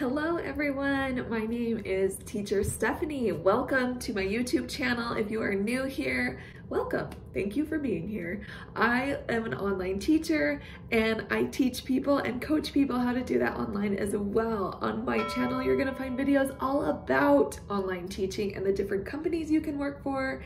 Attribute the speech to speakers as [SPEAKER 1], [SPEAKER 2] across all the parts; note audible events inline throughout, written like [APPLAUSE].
[SPEAKER 1] Hello everyone, my name is Teacher Stephanie. Welcome to my YouTube channel. If you are new here, welcome. Thank you for being here. I am an online teacher and I teach people and coach people how to do that online as well. On my channel, you're gonna find videos all about online teaching and the different companies you can work for,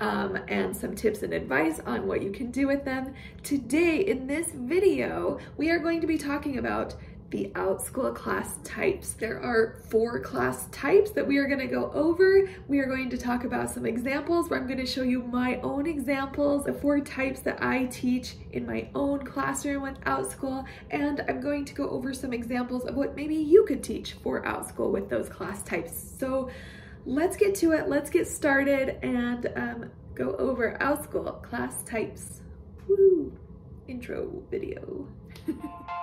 [SPEAKER 1] um, and some tips and advice on what you can do with them. Today, in this video, we are going to be talking about the Outschool class types. There are four class types that we are going to go over. We are going to talk about some examples where I'm going to show you my own examples of four types that I teach in my own classroom with OutSchool, and I'm going to go over some examples of what maybe you could teach for Outschool with those class types. So let's get to it, let's get started and um, go over Outschool class types. Woo! Intro video. [LAUGHS]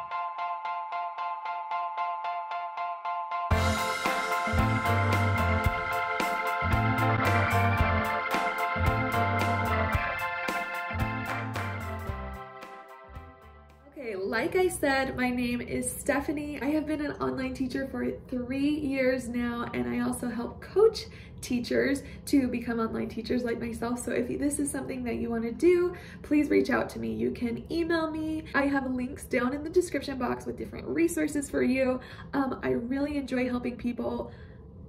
[SPEAKER 1] like I said, my name is Stephanie. I have been an online teacher for three years now, and I also help coach teachers to become online teachers like myself. So if this is something that you want to do, please reach out to me. You can email me. I have links down in the description box with different resources for you. Um, I really enjoy helping people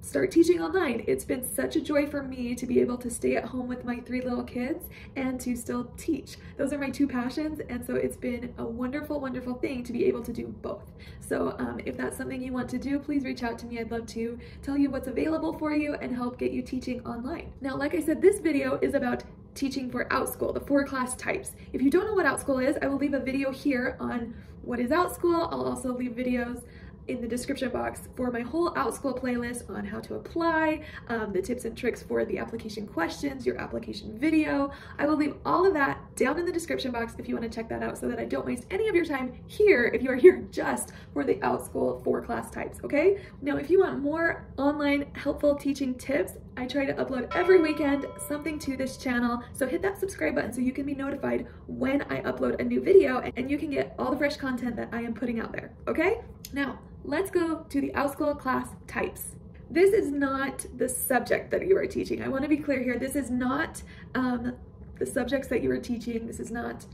[SPEAKER 1] start teaching online. It's been such a joy for me to be able to stay at home with my three little kids and to still teach. Those are my two passions and so it's been a wonderful, wonderful thing to be able to do both. So um, if that's something you want to do, please reach out to me. I'd love to tell you what's available for you and help get you teaching online. Now, like I said, this video is about teaching for OutSchool, the four class types. If you don't know what OutSchool is, I will leave a video here on what is OutSchool. I'll also leave videos in the description box for my whole OutSchool playlist on how to apply, um, the tips and tricks for the application questions, your application video. I will leave all of that down in the description box if you want to check that out so that I don't waste any of your time here if you are here just for the OutSchool four class types, okay? Now, if you want more online helpful teaching tips, I try to upload every weekend something to this channel. So hit that subscribe button so you can be notified when I upload a new video and you can get all the fresh content that I am putting out there, okay? Now, let's go to the OutSchool class types. This is not the subject that you are teaching. I wanna be clear here. This is not um, the subjects that you are teaching. This is not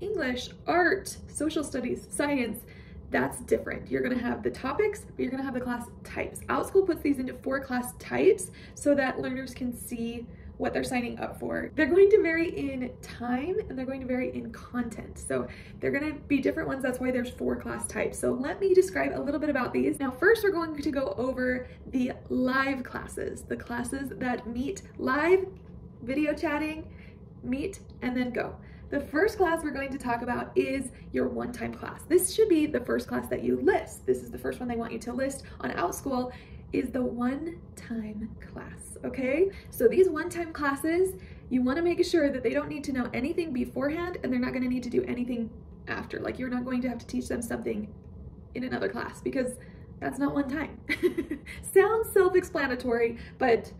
[SPEAKER 1] English, art, social studies, science. That's different. You're gonna have the topics, but you're gonna have the class types. OutSchool puts these into four class types so that learners can see what they're signing up for. They're going to vary in time and they're going to vary in content. So they're gonna be different ones. That's why there's four class types. So let me describe a little bit about these. Now, first we're going to go over the live classes, the classes that meet live, video chatting, meet, and then go. The first class we're going to talk about is your one-time class. This should be the first class that you list. This is the first one they want you to list on OutSchool is the one-time class, okay? So these one-time classes, you wanna make sure that they don't need to know anything beforehand and they're not gonna need to do anything after. Like you're not going to have to teach them something in another class because that's not one time. [LAUGHS] Sounds self-explanatory, but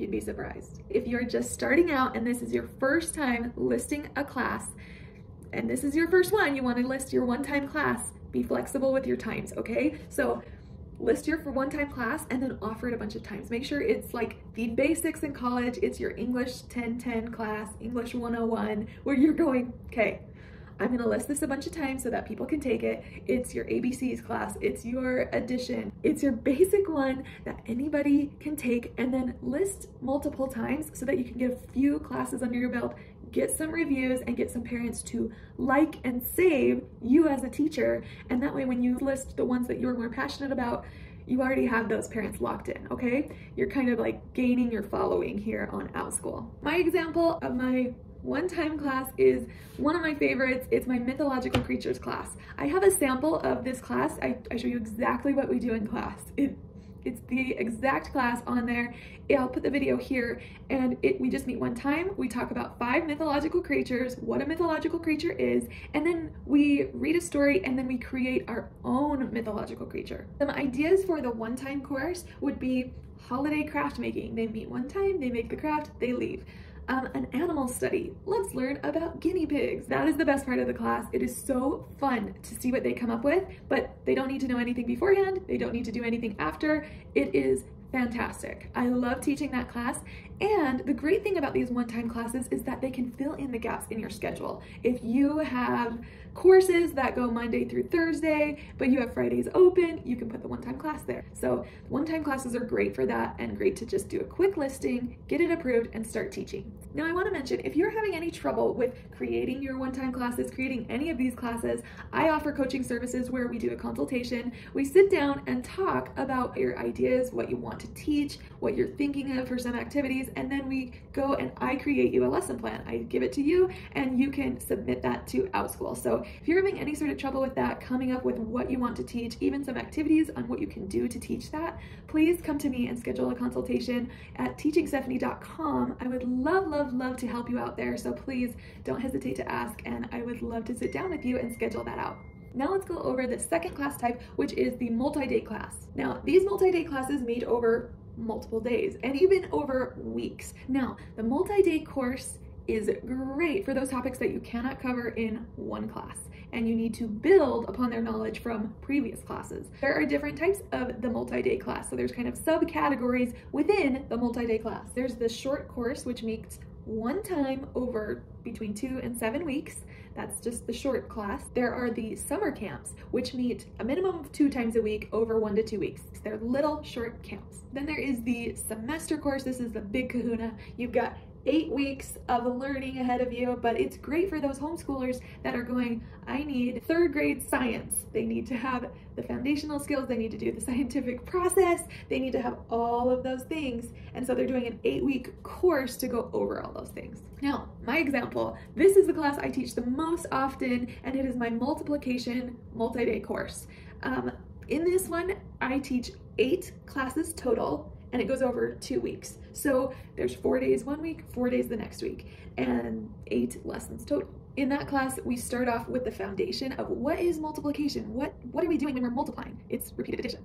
[SPEAKER 1] you'd be surprised. If you're just starting out and this is your first time listing a class, and this is your first one, you wanna list your one-time class, be flexible with your times, okay? So list your for one-time class and then offer it a bunch of times. Make sure it's like the basics in college, it's your English 1010 class, English 101, where you're going, okay, I'm gonna list this a bunch of times so that people can take it. It's your ABCs class, it's your addition, it's your basic one that anybody can take and then list multiple times so that you can get a few classes under your belt get some reviews and get some parents to like and save you as a teacher. And that way when you list the ones that you're more passionate about, you already have those parents locked in, okay? You're kind of like gaining your following here on OutSchool. My example of my one-time class is one of my favorites. It's my mythological creatures class. I have a sample of this class. I, I show you exactly what we do in class. It it's the exact class on there. I'll put the video here and it, we just meet one time. We talk about five mythological creatures, what a mythological creature is, and then we read a story and then we create our own mythological creature. Some ideas for the one-time course would be holiday craft making. They meet one time, they make the craft, they leave. Um, an animal study. Let's learn about guinea pigs. That is the best part of the class. It is so fun to see what they come up with, but they don't need to know anything beforehand. They don't need to do anything after. It is fantastic. I love teaching that class. And the great thing about these one-time classes is that they can fill in the gaps in your schedule. If you have courses that go Monday through Thursday, but you have Fridays open, you can put the one-time class there. So one-time classes are great for that and great to just do a quick listing, get it approved, and start teaching. Now I wanna mention, if you're having any trouble with creating your one-time classes, creating any of these classes, I offer coaching services where we do a consultation. We sit down and talk about your ideas, what you want to teach, what you're thinking of for some activities, and then we go and I create you a lesson plan. I give it to you and you can submit that to OutSchool. So if you're having any sort of trouble with that, coming up with what you want to teach, even some activities on what you can do to teach that, please come to me and schedule a consultation at teachingstephanie.com. I would love, love, love to help you out there. So please don't hesitate to ask and I would love to sit down with you and schedule that out. Now let's go over the second class type, which is the multi-day class. Now, these multi-day classes meet over multiple days and even over weeks. Now, the multi-day course is great for those topics that you cannot cover in one class and you need to build upon their knowledge from previous classes. There are different types of the multi-day class, so there's kind of subcategories within the multi-day class. There's the short course, which meets one time over between two and seven weeks. That's just the short class. There are the summer camps, which meet a minimum of two times a week over one to two weeks. They're little short camps. Then there is the semester course. This is the big kahuna. You've got eight weeks of learning ahead of you, but it's great for those homeschoolers that are going, I need third grade science. They need to have the foundational skills, they need to do the scientific process, they need to have all of those things. And so they're doing an eight week course to go over all those things. Now, my example, this is the class I teach the most often, and it is my multiplication multi-day course. Um, in this one, I teach eight classes total, and it goes over two weeks. So there's four days one week, four days the next week, and eight lessons total. In that class, we start off with the foundation of what is multiplication? What what are we doing when we're multiplying? It's repeated addition.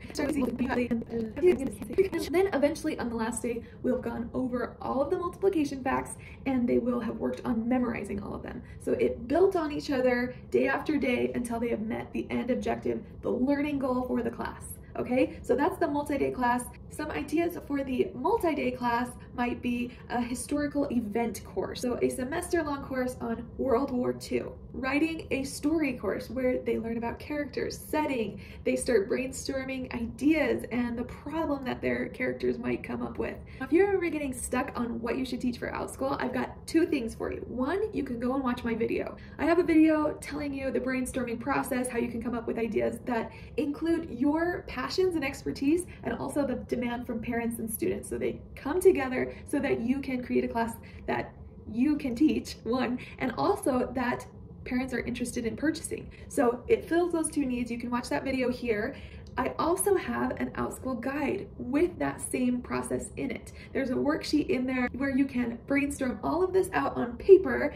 [SPEAKER 1] Then eventually on the last day, we'll have gone over all of the multiplication facts and they will have worked on memorizing all of them. So it built on each other day after day until they have met the end objective, the learning goal for the class okay? So that's the multi-day class. Some ideas for the multi-day class might be a historical event course. So a semester-long course on World War II. Writing a story course where they learn about characters, setting, they start brainstorming ideas and the problem that their characters might come up with. If you're ever getting stuck on what you should teach for OutSchool, I've got two things for you. One, you can go and watch my video. I have a video telling you the brainstorming process, how you can come up with ideas that include your passions and expertise and also the demand from parents and students. So they come together so that you can create a class that you can teach, one, and also that parents are interested in purchasing. So it fills those two needs. You can watch that video here. I also have an OutSchool guide with that same process in it. There's a worksheet in there where you can brainstorm all of this out on paper.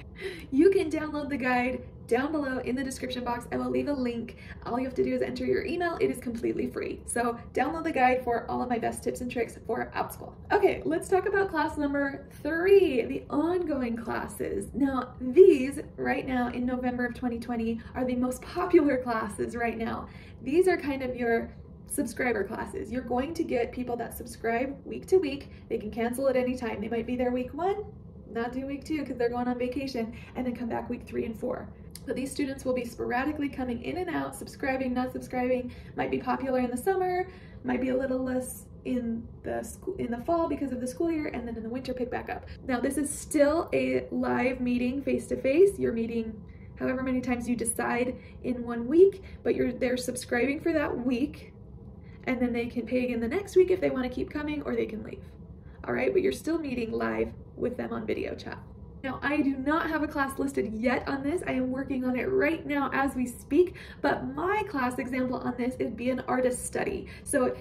[SPEAKER 1] You can download the guide, down below in the description box. I will leave a link. All you have to do is enter your email. It is completely free. So download the guide for all of my best tips and tricks for Outschool. Okay, let's talk about class number three, the ongoing classes. Now, these right now in November of 2020 are the most popular classes right now. These are kind of your subscriber classes. You're going to get people that subscribe week to week. They can cancel at any time. They might be there week one, not do week two because they're going on vacation, and then come back week three and four. But these students will be sporadically coming in and out, subscribing, not subscribing, might be popular in the summer, might be a little less in the school in the fall because of the school year and then in the winter pick back up. Now this is still a live meeting face to face. You're meeting however many times you decide in one week, but you're they're subscribing for that week and then they can pay again the next week if they want to keep coming or they can leave. All right, but you're still meeting live with them on video chat. Now, I do not have a class listed yet on this. I am working on it right now as we speak, but my class example on this is be an artist study. So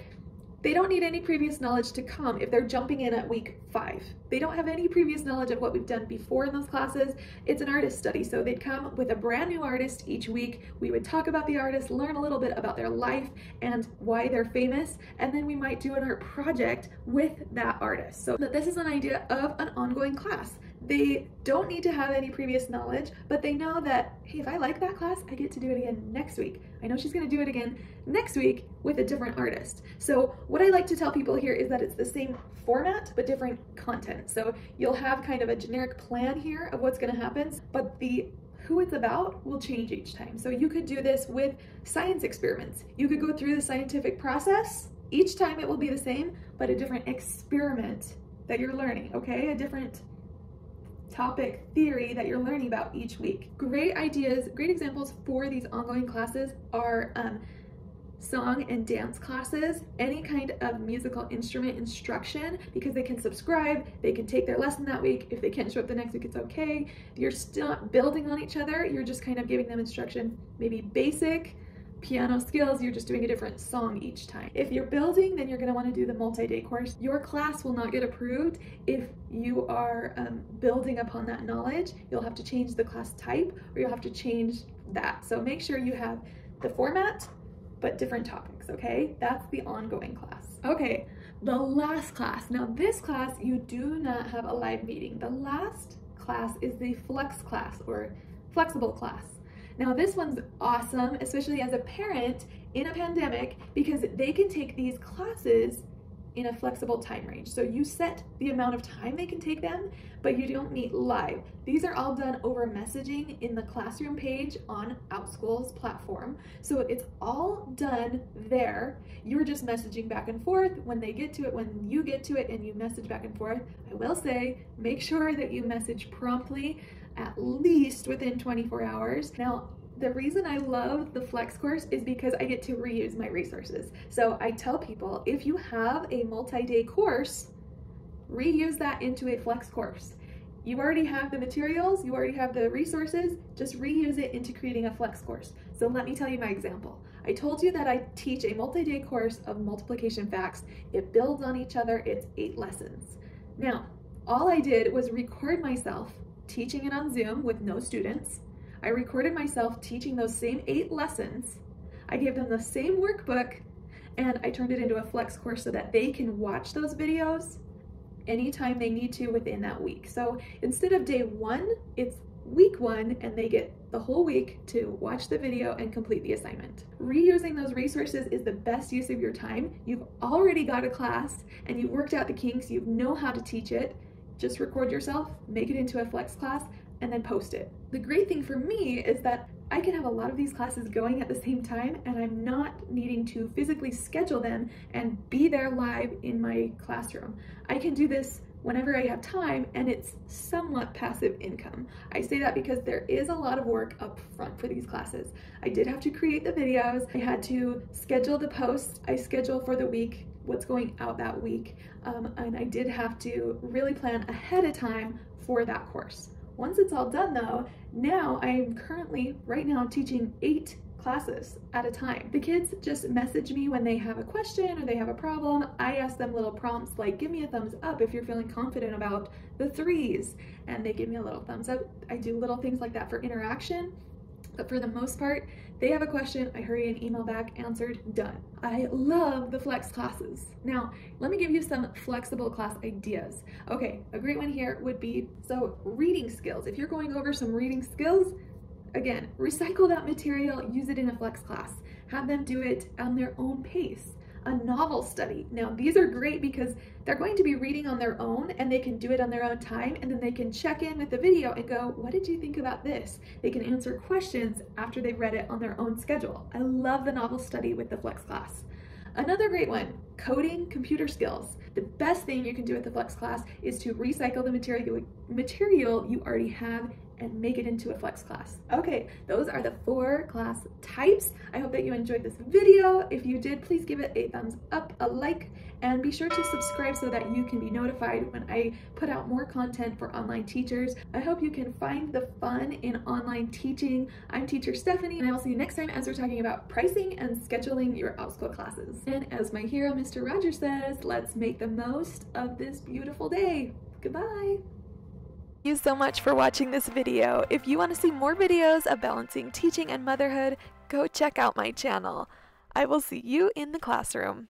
[SPEAKER 1] they don't need any previous knowledge to come if they're jumping in at week five. They don't have any previous knowledge of what we've done before in those classes. It's an artist study, so they'd come with a brand new artist each week. We would talk about the artist, learn a little bit about their life and why they're famous, and then we might do an art project with that artist. So this is an idea of an ongoing class. They don't need to have any previous knowledge, but they know that, hey, if I like that class, I get to do it again next week. I know she's gonna do it again next week with a different artist. So what I like to tell people here is that it's the same format, but different content. So you'll have kind of a generic plan here of what's gonna happen, but the who it's about will change each time. So you could do this with science experiments. You could go through the scientific process. Each time it will be the same, but a different experiment that you're learning, okay? A different topic theory that you're learning about each week. Great ideas, great examples for these ongoing classes are um, song and dance classes, any kind of musical instrument instruction because they can subscribe, they can take their lesson that week. If they can't show up the next week, it's okay. You're still building on each other, you're just kind of giving them instruction, maybe basic, piano skills, you're just doing a different song each time. If you're building, then you're gonna wanna do the multi-day course. Your class will not get approved if you are um, building upon that knowledge. You'll have to change the class type or you'll have to change that. So make sure you have the format, but different topics, okay? That's the ongoing class. Okay, the last class. Now this class, you do not have a live meeting. The last class is the flex class or flexible class. Now this one's awesome, especially as a parent in a pandemic, because they can take these classes in a flexible time range. So you set the amount of time they can take them, but you don't meet live. These are all done over messaging in the classroom page on OutSchool's platform. So it's all done there. You're just messaging back and forth when they get to it, when you get to it and you message back and forth. I will say, make sure that you message promptly at least within 24 hours. Now, the reason I love the Flex course is because I get to reuse my resources. So I tell people if you have a multi-day course, reuse that into a Flex course. You already have the materials, you already have the resources, just reuse it into creating a Flex course. So let me tell you my example. I told you that I teach a multi-day course of multiplication facts. It builds on each other, it's eight lessons. Now, all I did was record myself teaching it on Zoom with no students. I recorded myself teaching those same eight lessons. I gave them the same workbook and I turned it into a flex course so that they can watch those videos anytime they need to within that week. So instead of day one, it's week one and they get the whole week to watch the video and complete the assignment. Reusing those resources is the best use of your time. You've already got a class and you've worked out the kinks, you know how to teach it. Just record yourself, make it into a flex class, and then post it. The great thing for me is that I can have a lot of these classes going at the same time and I'm not needing to physically schedule them and be there live in my classroom. I can do this whenever I have time and it's somewhat passive income. I say that because there is a lot of work up front for these classes. I did have to create the videos, I had to schedule the posts, I schedule for the week what's going out that week, um, and I did have to really plan ahead of time for that course. Once it's all done though, now I am currently right now teaching eight classes at a time. The kids just message me when they have a question or they have a problem. I ask them little prompts like, give me a thumbs up if you're feeling confident about the threes. And they give me a little thumbs up. I do little things like that for interaction. But for the most part, they have a question, I hurry an email back, answered, done. I love the flex classes. Now, let me give you some flexible class ideas. Okay, a great one here would be, so reading skills. If you're going over some reading skills, again, recycle that material, use it in a flex class. Have them do it on their own pace a novel study. Now, these are great because they're going to be reading on their own and they can do it on their own time and then they can check in with the video and go, what did you think about this? They can answer questions after they've read it on their own schedule. I love the novel study with the Flex class. Another great one, coding computer skills. The best thing you can do with the Flex class is to recycle the material, material you already have and make it into a flex class. Okay, those are the four class types. I hope that you enjoyed this video. If you did, please give it a thumbs up, a like, and be sure to subscribe so that you can be notified when I put out more content for online teachers. I hope you can find the fun in online teaching. I'm teacher Stephanie, and I will see you next time as we're talking about pricing and scheduling your OutSchool classes. And as my hero, Mr. Rogers says, let's make the most of this beautiful day. Goodbye you so much for watching this video. If you want to see more videos of balancing teaching and motherhood, go check out my channel. I will see you in the classroom.